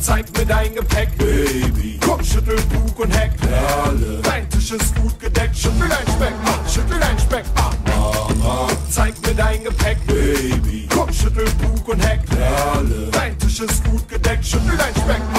zeig mir dein Gepäck, Baby. Komm, schüttel Bug und Heck, Perle. Dein Tisch ist gut gedeckt, schüttel dein Speck, ah, schüttel dein Speck, ah. Mama, zeig mir dein Gepäck, Baby. Komm, schüttel Bug und Heck, Perle. Dein Tisch ist gut gedeckt, schüttel dein Speck, ah,